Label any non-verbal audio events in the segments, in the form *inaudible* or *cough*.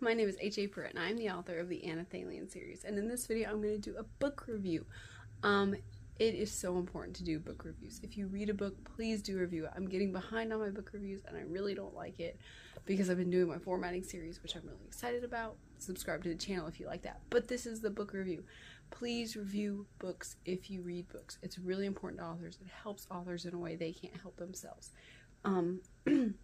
my name is H.A. Pruitt and I'm the author of the Anelthalien series. And in this video, I'm going to do a book review. Um, it is so important to do book reviews. If you read a book, please do review it. I'm getting behind on my book reviews and I really don't like it because I've been doing my formatting series, which I'm really excited about. Subscribe to the channel if you like that. But this is the book review. Please review books if you read books. It's really important to authors. It helps authors in a way they can't help themselves. Um, *clears throat*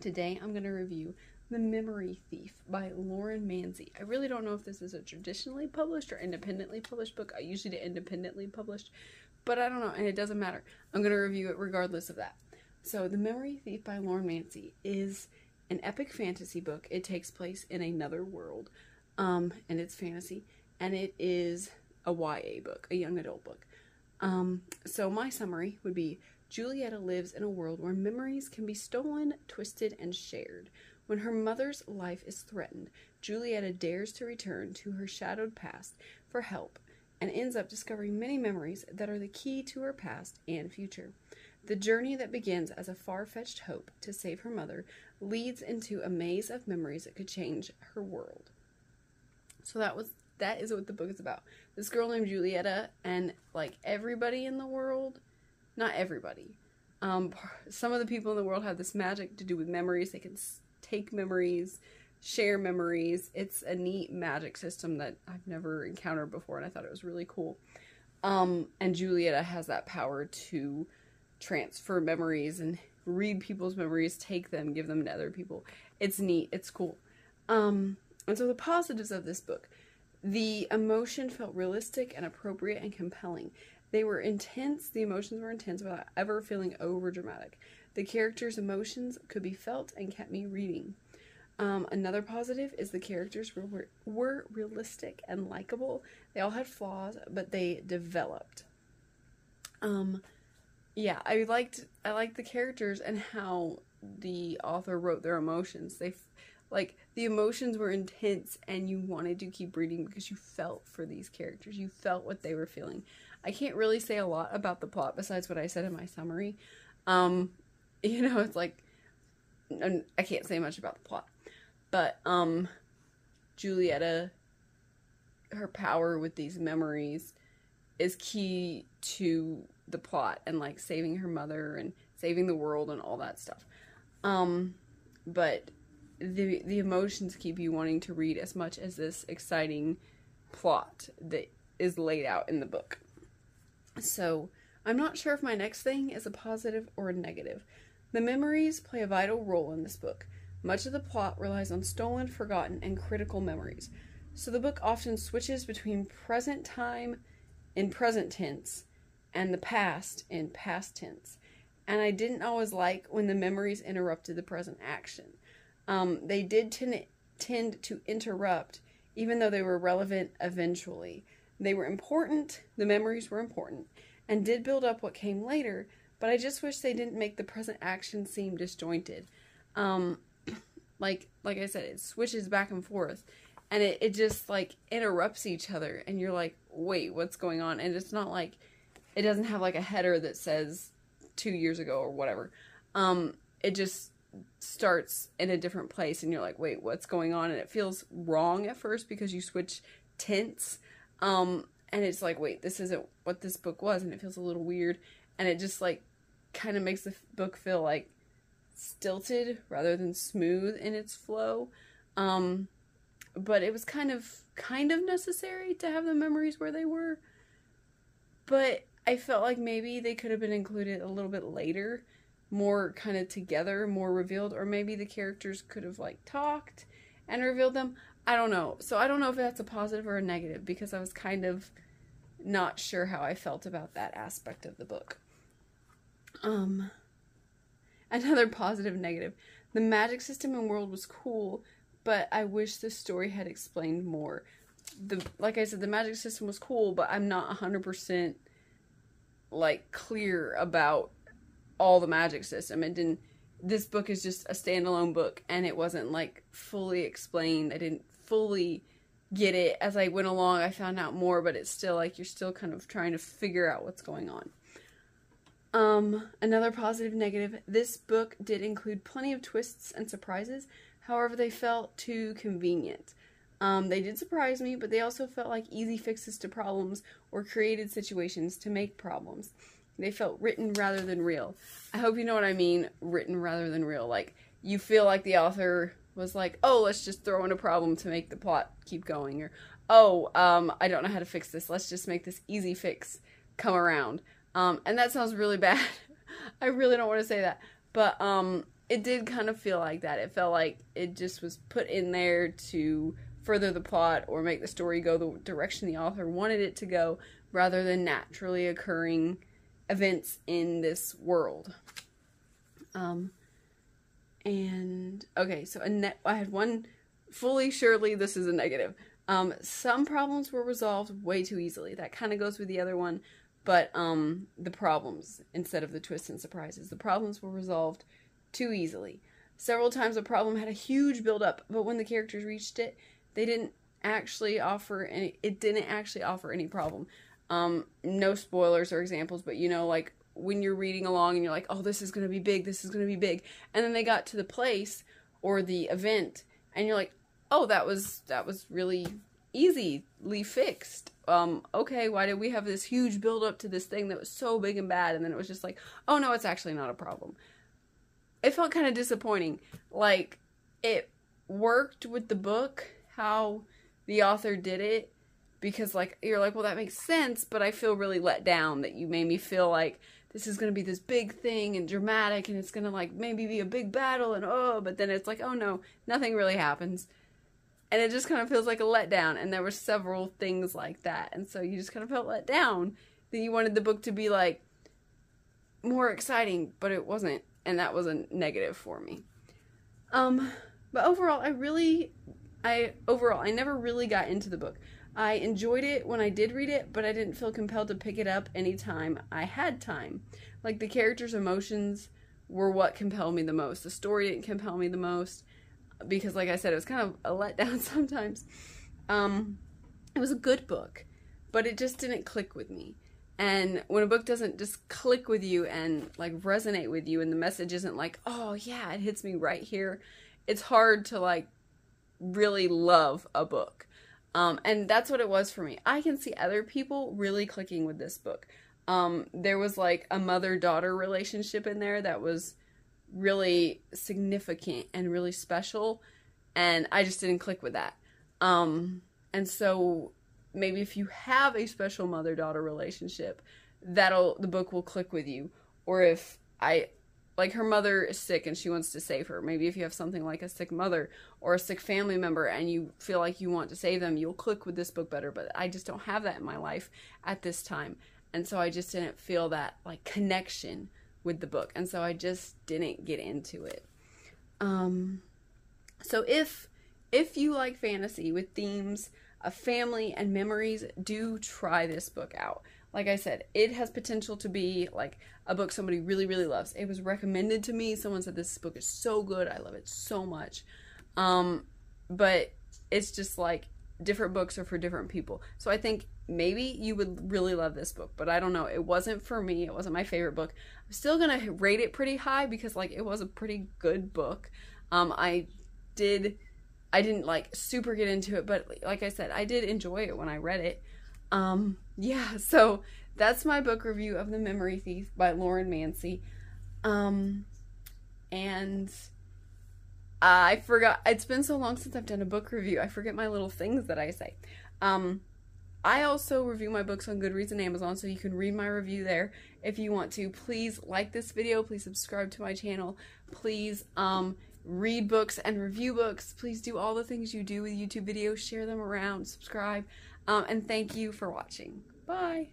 today I'm going to review the Memory Thief by Lauren Mansy. I really don't know if this is a traditionally published or independently published book. I usually do independently published, but I don't know, and it doesn't matter. I'm going to review it regardless of that. So, The Memory Thief by Lauren Mansy is an epic fantasy book. It takes place in another world, um, and it's fantasy, and it is a YA book, a young adult book. Um, so, my summary would be Julieta lives in a world where memories can be stolen, twisted, and shared. When her mother's life is threatened, Julieta dares to return to her shadowed past for help and ends up discovering many memories that are the key to her past and future. The journey that begins as a far fetched hope to save her mother leads into a maze of memories that could change her world. So that was that is what the book is about. This girl named Julieta and like everybody in the world, not everybody. Um, *laughs* some of the people in the world have this magic to do with memories. They can take memories, share memories. It's a neat magic system that I've never encountered before, and I thought it was really cool. Um, and Julieta has that power to transfer memories and read people's memories, take them, give them to other people. It's neat. It's cool. Um, and so the positives of this book, the emotion felt realistic and appropriate and compelling. They were intense. The emotions were intense without ever feeling over dramatic. The characters' emotions could be felt and kept me reading. Um, another positive is the characters were, were realistic and likable. They all had flaws, but they developed. Um, yeah, I liked I liked the characters and how the author wrote their emotions. They like the emotions were intense and you wanted to keep reading because you felt for these characters. You felt what they were feeling. I can't really say a lot about the plot besides what I said in my summary. Um, *laughs* you know, it's like I can't say much about the plot, but um, Julieta, her power with these memories is key to the plot and like saving her mother and saving the world and all that stuff. Um, but the the emotions keep you wanting to read as much as this exciting plot that is laid out in the book. So, I'm not sure if my next thing is a positive or a negative. The memories play a vital role in this book. Much of the plot relies on stolen, forgotten, and critical memories. So the book often switches between present time in present tense and the past in past tense. And I didn't always like when the memories interrupted the present action. Um, they did tend, tend to interrupt, even though they were relevant eventually. They were important, the memories were important, and did build up what came later, but I just wish they didn't make the present action seem disjointed. Um, *clears throat* like like I said, it switches back and forth, and it, it just like interrupts each other, and you're like, wait, what's going on? And it's not like it doesn't have like a header that says two years ago or whatever. Um, it just starts in a different place, and you're like, wait, what's going on? And it feels wrong at first because you switch tense. Um, and it's like, wait, this isn't what this book was, and it feels a little weird, and it just like kind of makes the book feel like stilted rather than smooth in its flow. Um, but it was kind of kind of necessary to have the memories where they were. But I felt like maybe they could have been included a little bit later, more kind of together, more revealed, or maybe the characters could have like talked and revealed them. I don't know. So I don't know if that's a positive or a negative because I was kind of not sure how I felt about that aspect of the book. Um, another *laughs* positive negative. The magic system and world was cool, but I wish the story had explained more. The like I said, the magic system was cool, but I'm not hundred percent like clear about all the magic system. It didn't. This book is just a standalone book, and it wasn't like fully explained. I didn't fully get it as I went along. I found out more, but it's still like you're still kind of trying to figure out what's going on. Um, another positive negative, this book did include plenty of twists and surprises. However, they felt too convenient. Um, they did surprise me, but they also felt like easy fixes to problems or created situations to make problems. They felt written rather than real. I hope you know what I mean, written rather than real. Like, you feel like the author was like, oh, let's just throw in a problem to make the plot keep going, or oh, um, I don't know how to fix this. Let's just make this easy fix come around. Um, and that sounds really *laughs* bad. I really don't want to say that, but um, it did kind of feel like that. It felt like it just was put in there to further the plot or make the story go the direction the author wanted it to go, rather than naturally occurring events in this world. Um, and okay, so a net. I had one. Fully, surely, this is a negative. Um, some problems were resolved way too easily. That kind of goes with the other one, but um, the problems instead of the twists and surprises, the problems were resolved too easily. Several times a problem had a huge build up, but when the characters reached it, they didn't actually offer any. It didn't actually offer any problem. Um, no spoilers or examples, but you know, like when you're reading along and you're like, oh, this is going to be big, this is going to be big. And then they got to the place or the event and you're like, oh, that was, that was really easily fixed. Um, okay, why did we have this huge build up to this thing that was so big and bad? And then it was just like, oh no, it's actually not a problem. It felt kind of disappointing. Like, it worked with the book, how the author did it, because like you're like well that makes sense but i feel really let down that you made me feel like this is going to be this big thing and dramatic and it's going to like maybe be a big battle and oh but then it's like oh no nothing really happens. And it just kind of feels like a letdown and there were several things like that and so you just kind of felt let down that you wanted the book to be like more exciting but it wasn't and that was a negative for me. Um but overall i really i overall i never really got into the book I enjoyed it when I did read it, but I didn't feel compelled to pick it up anytime I had time. Like the characters' emotions were what compelled me the most. The story didn't compel me the most because, like I said, it was kind of a letdown *laughs* sometimes. Um, it was a good book, but it just didn't click with me. And when a book doesn't just click with you and like resonate with you, and the message isn't like, oh yeah, it hits me right here, it's hard to like really love a book. Um, and that's what it was for me. I can see other people really clicking with this book. Um, there was like a mother daughter relationship in there that was really significant and really special. And I just didn't click with that. Um, and so maybe if you have a special mother daughter relationship, that'll, the book will click with you. Or if I, like her mother is sick and she wants to save her. Maybe if you have something like a sick mother or a sick family member and you feel like you want to save them, you'll click with this book better. But I just don't have that in my life at this time. And so I just didn't feel that like connection with the book. And so I just didn't get into it. Um so if if you like fantasy with themes of family and memories, do try this book out like I said, it has potential to be like a book somebody really, really loves. It was recommended to me. Someone said this book is so good. I love it so much. Um, but it's just like different books are for different people. So I think maybe you would really love this book, but I don't know. It wasn't for me. It wasn't my favorite book. I'm still gonna rate it pretty high because like it was a pretty good book. Um, I did, I didn't like super get into it, but like I said, I did enjoy it when I read it. Um, yeah, so that's my book review of The Memory Thief by Lauren Mansy. Um, and I forgot, it's been so long since I've done a book review, I forget my little things that I say. Um, I also review my books on Goodreads and Amazon, so you can read my review there if you want to. Please like this video. Please subscribe to my channel. Please um, read books and review books. Please do all the things you do with YouTube videos. Share them around. Subscribe. Um, and thank you for watching. Bye.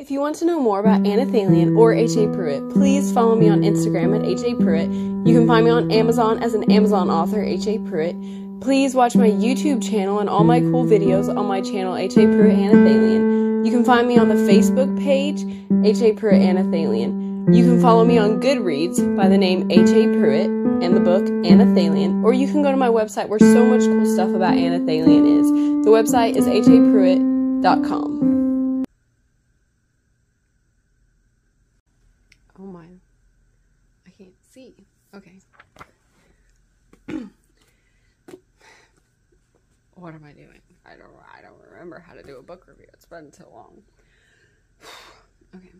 If you want to know more about Anelthalien or H.A. Pruitt, please follow me on Instagram at H.A. Pruitt. You can find me on Amazon as an Amazon author, H.A. Pruitt. Please watch my YouTube channel and all my cool videos on my channel, H.A. Pruitt Anelthalien. You can find me on the Facebook page, H.A. Pruitt Anelthalien. You can follow me on Goodreads by the name H.A. Pruitt and the book Anelthalien, or you can go to my website where so much cool stuff about Anelthalien is. The website is hapruitt.com. Oh my, I can't see. Okay. what am I doing? I don't I don't remember how to do a book review. It's been so long. *sighs* okay,